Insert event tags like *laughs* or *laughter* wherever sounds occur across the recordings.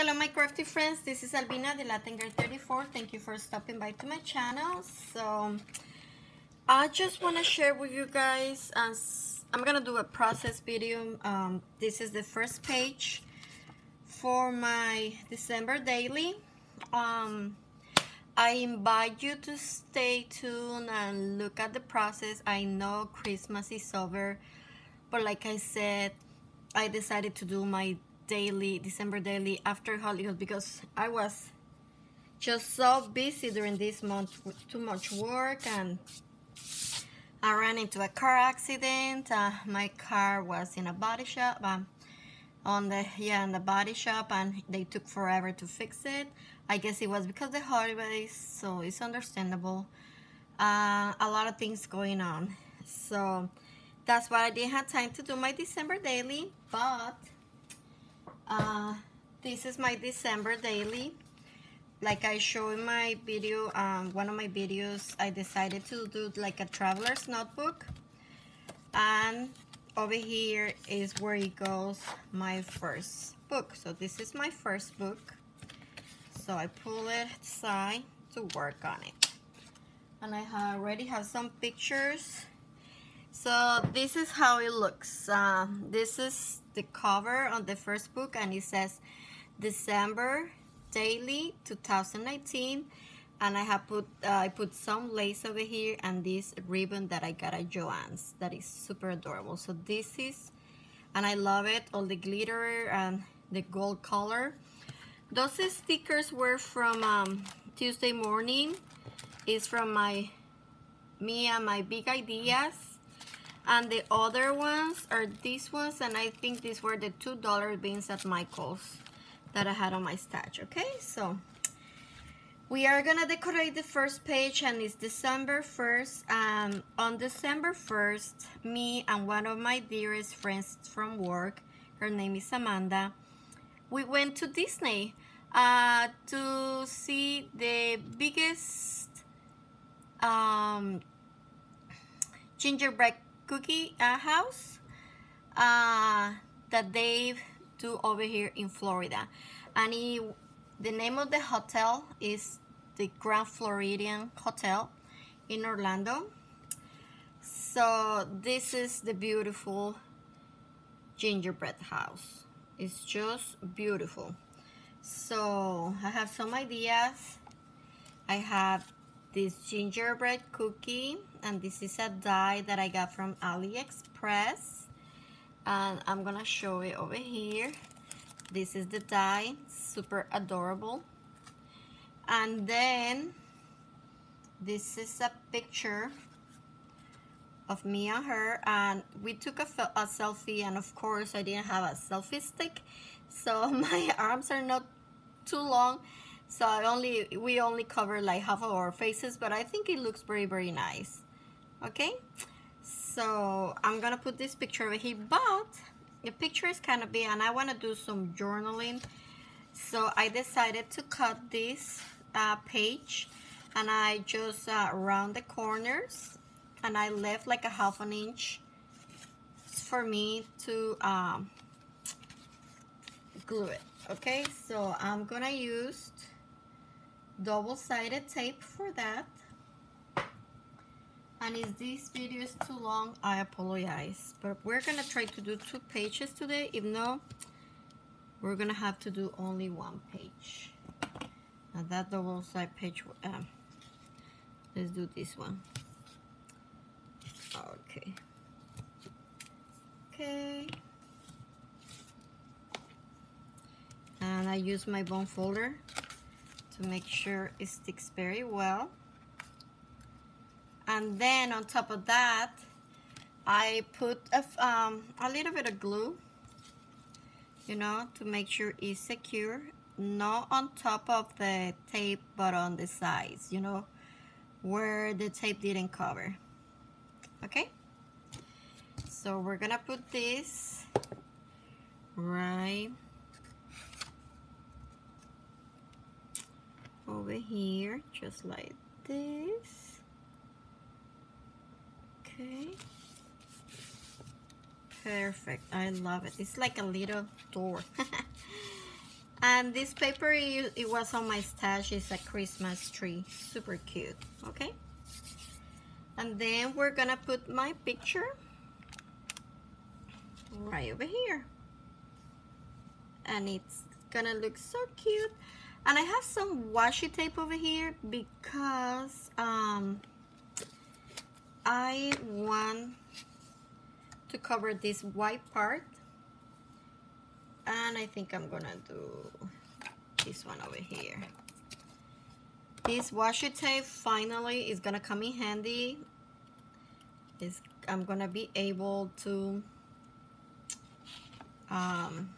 Hello my crafty friends, this is Albina de Latin Girl 34. Thank you for stopping by to my channel. So I just want to share with you guys as I'm gonna do a process video. Um, this is the first page for my December daily. Um, I invite you to stay tuned and look at the process. I know Christmas is over, but like I said, I decided to do my daily, December daily after Hollywood because I was just so busy during this month with too much work and I ran into a car accident. Uh, my car was in a body shop. Um, on the yeah in the body shop and they took forever to fix it i guess it was because the holidays so it's understandable uh, a lot of things going on so that's why i didn't have time to do my december daily but uh, this is my December daily. Like I show in my video, um, one of my videos, I decided to do like a traveler's notebook. And over here is where it goes my first book. So this is my first book. So I pull it aside to work on it. And I already have some pictures. So this is how it looks. Uh, this is the cover on the first book and it says December daily 2019 and I have put uh, I put some lace over here and this ribbon that I got at Joann's that is super adorable. So this is and I love it all the glitter and the gold color. Those stickers were from um, Tuesday morning. Is from my me and my big ideas and the other ones are these ones and I think these were the two dollar beans at Michael's that I had on my stash okay? So we are gonna decorate the first page and it's December 1st and on December 1st me and one of my dearest friends from work her name is Amanda we went to Disney uh, to see the biggest um, gingerbread cookie uh, house uh, that they do over here in Florida. And he, the name of the hotel is the Grand Floridian Hotel in Orlando. So this is the beautiful gingerbread house. It's just beautiful. So I have some ideas. I have this gingerbread cookie and this is a die that I got from AliExpress. And I'm gonna show it over here. This is the die super adorable. And then this is a picture of me and her and we took a, a selfie and of course I didn't have a selfie stick so *laughs* my arms are not too long so I only we only cover like half of our faces but I think it looks very very nice. Okay? So I'm gonna put this picture over here but the picture is kind of big and I want to do some journaling. So I decided to cut this uh, page and I just uh, round the corners and I left like a half an inch for me to um, glue it. Okay? So I'm gonna use double-sided tape for that. And if this video is too long? I apologize. But we're gonna try to do two pages today. If not we're gonna have to do only one page. Now that double-sided page um, let's do this one. Okay. Okay. And I use my bone folder to make sure it sticks very well. And then on top of that, I put a, um, a little bit of glue, you know, to make sure it's secure. Not on top of the tape, but on the sides, you know, where the tape didn't cover. Okay? So we're gonna put this right over here just like this okay perfect I love it it's like a little door *laughs* And this paper, it, was on my stash. It's a Christmas tree. Super cute. Okay. And then we're gonna put my picture right over here. And it's gonna look so cute. And I have some washi tape over here because um, I want to cover this white part. And I think I'm gonna do this one over here. This washi tape finally is gonna come in handy. Is I'm gonna be able to um,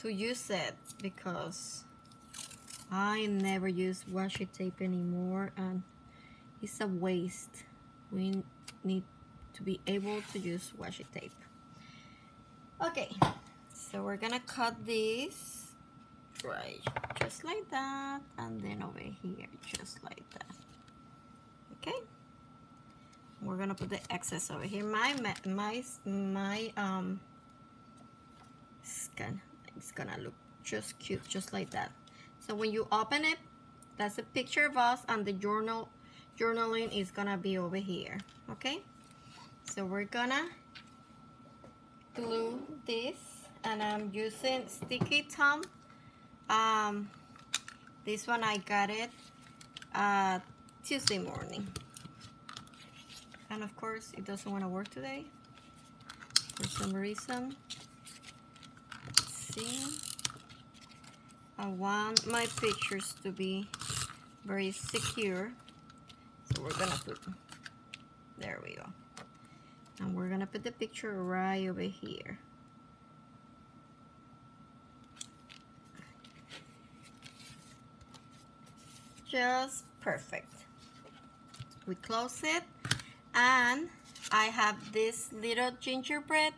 to use it because I never use washi tape anymore and it's a waste. We need to be able to use washi tape. Okay so we're gonna cut this right just like that and then over here just like that. Okay? We're gonna put the excess over here. My my my um scan it's gonna look just cute just like that so when you open it that's a picture of us and the journal journaling is gonna be over here okay? So we're gonna glue this and I'm using sticky Tom um, this one I got it uh, Tuesday morning. And of course it doesn't want to work today for some reason. Let's see I want my pictures to be very secure. So we're gonna put there we go. And we're gonna put the picture right over here. Just perfect. We close it and I have this little gingerbread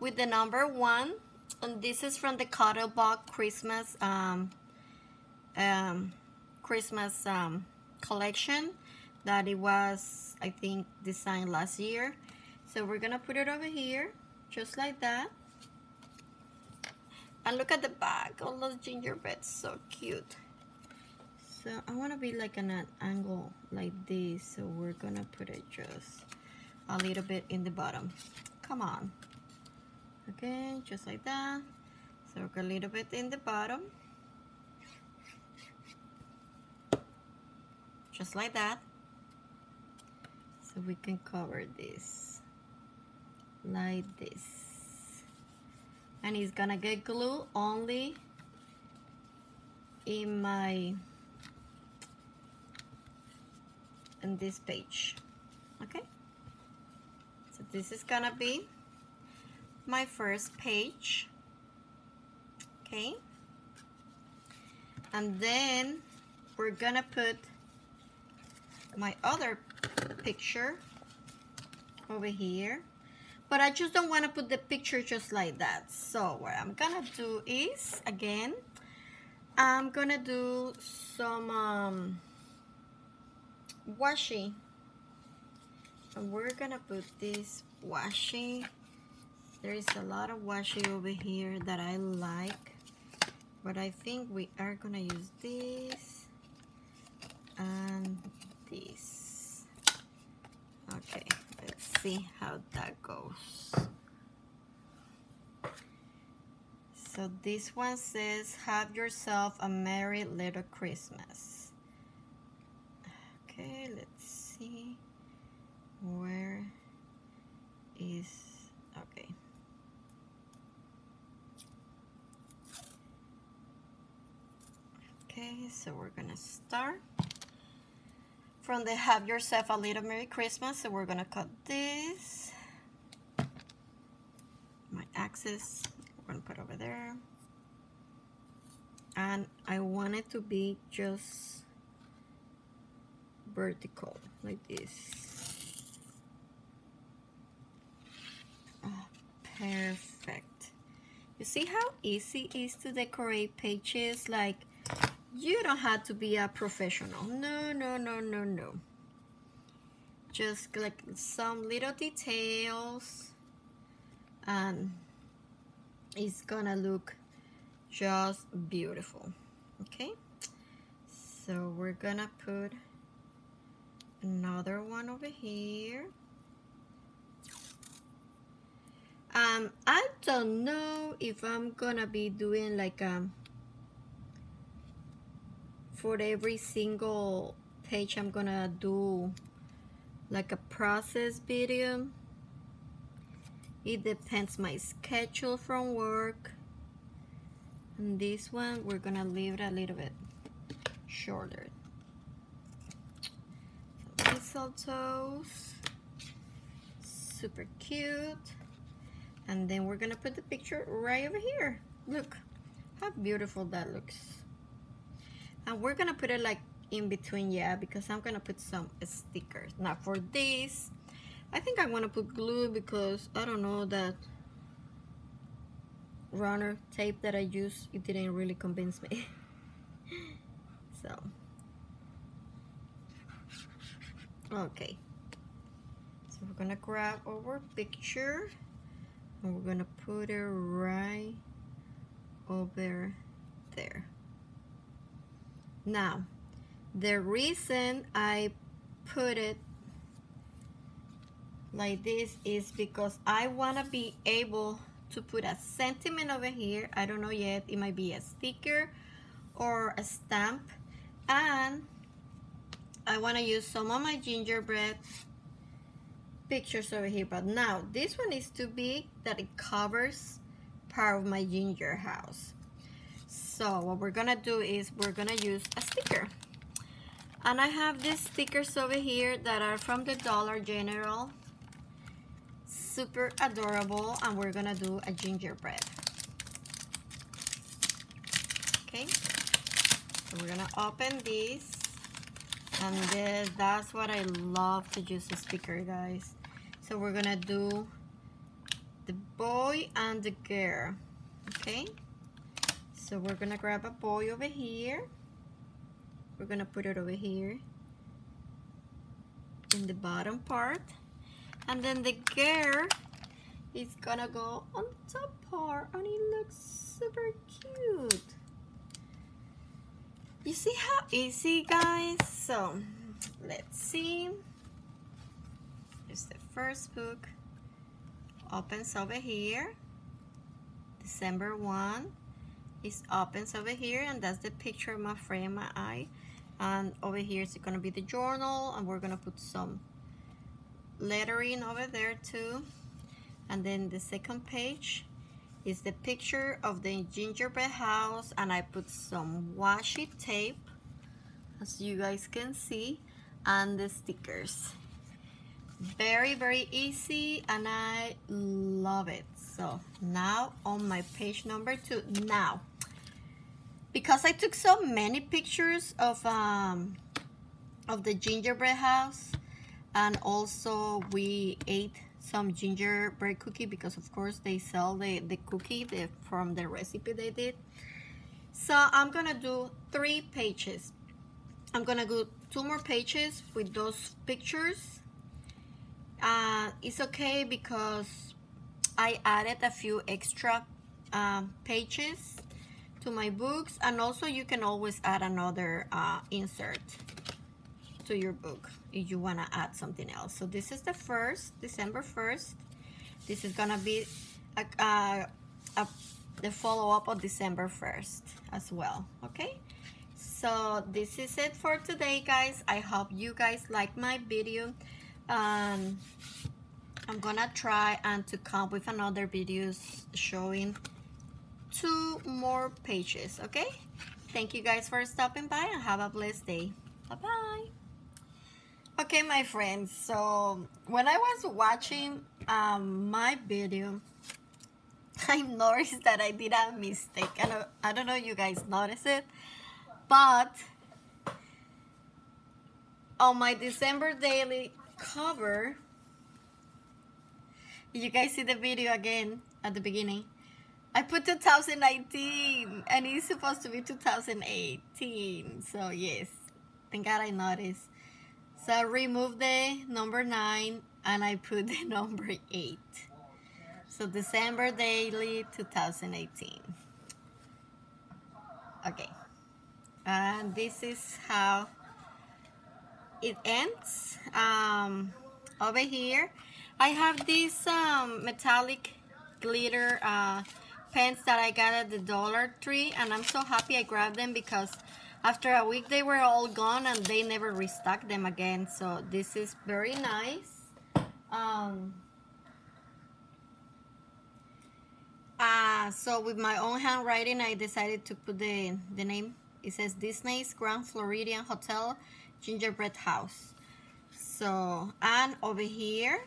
with the number one and this is from the Cuttlebug Christmas um, um, Christmas um, collection that it was I think designed last year. So we're gonna put it over here just like that. And look at the back all those gingerbreads so cute. So I want to be like an, an angle like this so we're gonna put it just a little bit in the bottom. Come on okay just like that. So a little bit in the bottom. Just like that. So we can cover this like this. And it's gonna get glue only in my in this page. Okay? So this is gonna be my first page. Okay. And then we're gonna put my other picture over here. But I just don't want to put the picture just like that. So what I'm gonna do is again I'm gonna do some um, washi and we're gonna put this washi there is a lot of washi over here that I like but I think we are gonna use this and this. Okay let's see how that goes. So this one says have yourself a merry little Christmas. Okay let's see where is okay okay so we're gonna start. From the have yourself a little merry christmas so we're gonna cut this. My axis we're gonna put over there. And I want it to be just vertical like this. Oh, perfect. You see how easy it is to decorate pages? Like you don't have to be a professional. No no no no no. Just like some little details. And it's gonna look just beautiful. Okay? So we're gonna put another one over here. Um I don't know if I'm gonna be doing like um for every single page I'm gonna do like a process video. It depends my schedule from work. And this one we're gonna leave it a little bit shorter. Mistletoes super cute. And then we're gonna put the picture right over here. Look how beautiful that looks and we're gonna put it like in between yeah because I'm gonna put some stickers. Now for this I think I want to put glue because I don't know that runner tape that I used it didn't really convince me. *laughs* So. Okay. So we're gonna grab our picture and we're gonna put it right over there now the reason I put it like this is because I want to be able to put a sentiment over here. I don't know yet. It might be a sticker or a stamp. And I want to use some of my gingerbread pictures over here. But now this one is too big that it covers part of my ginger house so what we're gonna do is we're gonna use a sticker. And I have these stickers over here that are from the Dollar General. Super adorable and we're gonna do a gingerbread. Okay. So we're gonna open this and then that's what I love to use a sticker guys. So we're gonna do the boy and the girl. Okay so we're gonna grab a boy over here. We're gonna put it over here in the bottom part. And then the girl is gonna go on top part and it looks super cute. You see how easy guys? So let's see. Here's the first book. Opens over here. December 1 it opens over here and that's the picture of my friend my eye. And over here is going to be the journal and we're going to put some lettering over there too. And then the second page is the picture of the gingerbread house and I put some washi tape as you guys can see and the stickers. Very very easy and I love it so now on my page number two now. Because I took so many pictures of um, of the gingerbread house and also we ate some gingerbread cookie because of course they sell the, the cookie the, from the recipe they did. So I'm gonna do three pages. I'm gonna do two more pages with those pictures. Uh, it's okay because I added a few extra um, pages to my books and also you can always add another uh, insert to your book if you want to add something else. So this is the first, December 1st. This is going to be a, a, a, the follow-up of December 1st as well, okay? So this is it for today, guys. I hope you guys like my video. Um, I'm gonna try and to come with another videos showing two more pages, okay? Thank you guys for stopping by and have a blessed day. Bye-bye. Okay, my friends, so when I was watching um, my video, *laughs* I noticed that I did a mistake. I don't, I don't know you guys noticed it, but on my December daily cover, you guys see the video again at the beginning. I put 2019 and it's supposed to be 2018. So yes, thank God I noticed. So I removed the number 9 and I put the *laughs* number 8. So December daily 2018. okay and this is how it ends um, over here I have these um, metallic glitter uh, pens that I got at the Dollar Tree and I'm so happy I grabbed them because after a week they were all gone and they never restocked them again. So this is very nice. Um, uh, so with my own handwriting I decided to put the, the name. It says Disney's Grand Floridian Hotel Gingerbread House. So and over here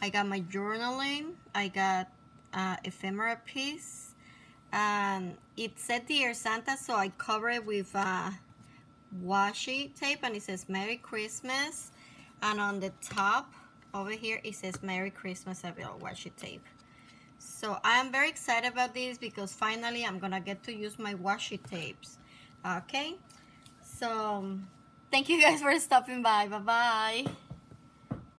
I got my journaling I got uh, ephemera piece and it said Dear Santa so I cover it with uh, washi tape and it says Merry Christmas. And on the top over here it says Merry Christmas I will washi tape. So I'm very excited about this because finally I'm gonna get to use my washi tapes. Okay? So thank you guys for stopping by. Bye bye